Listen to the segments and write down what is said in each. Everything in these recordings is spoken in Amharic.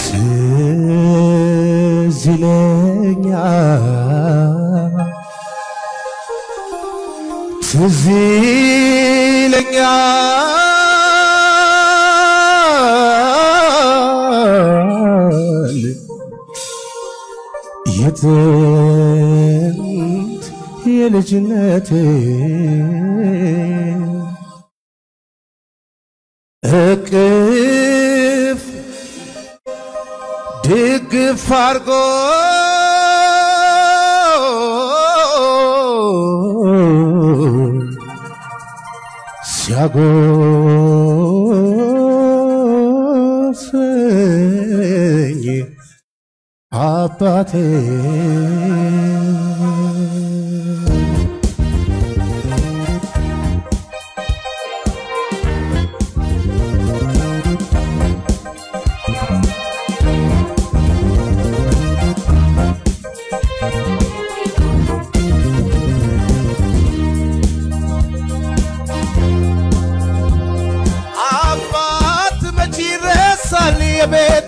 ትዝ ይለኛል። ትዝ ይለኛል። የጥንት የልጅነቴ እቅፍ ድግፍ አርጎ ሲያጎርሰኝ አባቴ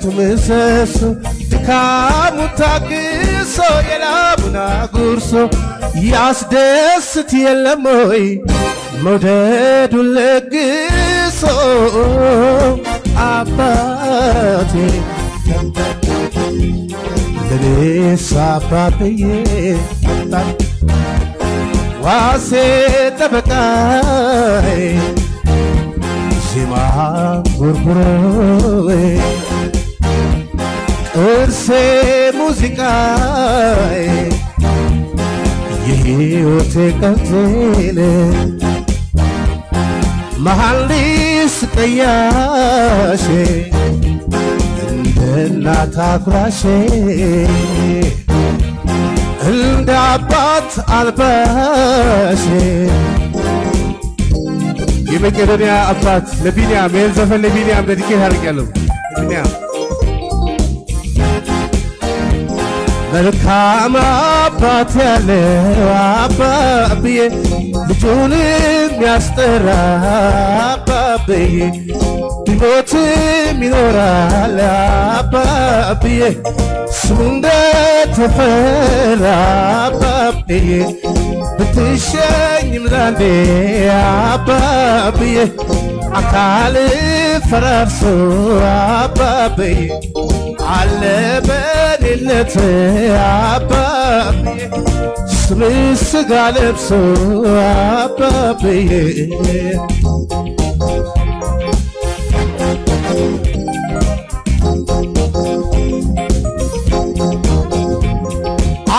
የቤቱ ምሰሶ ድካሙ ታግሶ የላቡን አጉርሶ ያስደስት የለም ወይ? መውደዱን ለግሶ አባቴ ለኔስ አባትዬ ዋሴ ጠበቃዬ ዜማ ጉርጉሮ ጥርሴ ሙዚቃዬ የሕይወቴ ቀጤን መሐንዲስ ቀያሼ እንደ እናት አኩራሼ እንደ አባት አልባሼ የመቄዶንያ አባት ለቢንያም ይህን ዘፈን ለቢንያም ደዲኬት አድርጌያለሁ። ቢንያም መልካም አባት ያለው አባብዬ ልጁን የሚያስጠራ አባብዬ ቢሞትም ይኖራል አባብዬ ስሙ እንደተፈራ አባብዬ ብትሸኝም ዛንዴ አባብዬ አካል ፈራርሶ አባብዬ አለ በሌለት አባብዬ ስም ስጋ ለብሶ አባብዬ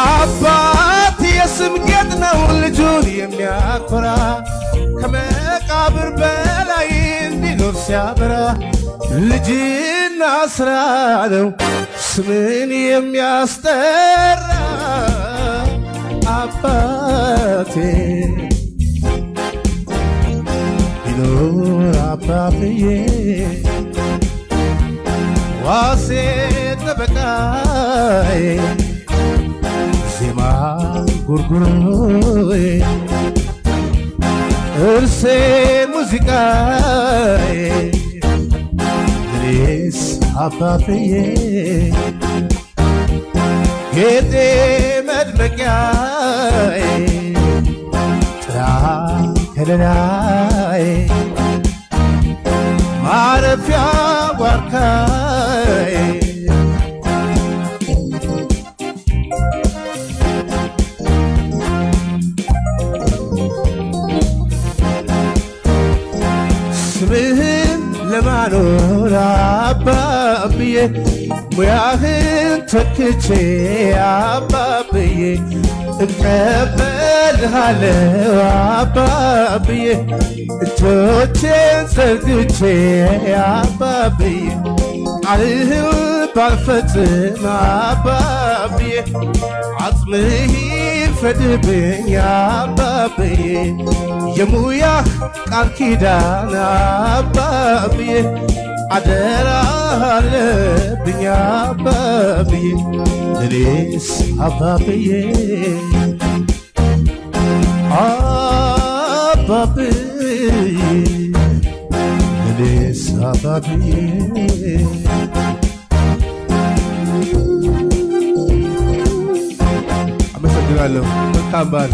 አባት የስም ጌጥ ነው ልጁን የሚያኮራ ከመቃብር በላይ እንዲኖር ሲያበራ ልጅና ስራ ነው ስምን የሚያስጠራ አባቴ ቢኖር አባብዬ ዋሴ ጠበቃዬ ዜማ ጉርጉሮዬ እርሴ ሙዚቃዬ እኔስ አባብዬ ጌጤ መድመቂያዬ ጥላ ከለላዬ ማረፊያ ዋርካዬ። ስምህን ለማኖር አባብዬ ሙያህን ተክቼ አባብዬ እቀበልሃለሁ አባብዬ እጆቼን ዘርግቼ አባብዬ ቃልህን ባልፈጽም አባብዬ አጽምህ ይፍረድብኝ አባብዬ የሙያህ ቃል ኪዳን አባብዬ አደራ አለብኝ አባብዬ እኔስ አባብዬ አባብዬ እኔስ አባ ተካፍዬ አመሰግናለሁ። መልካም በዓል።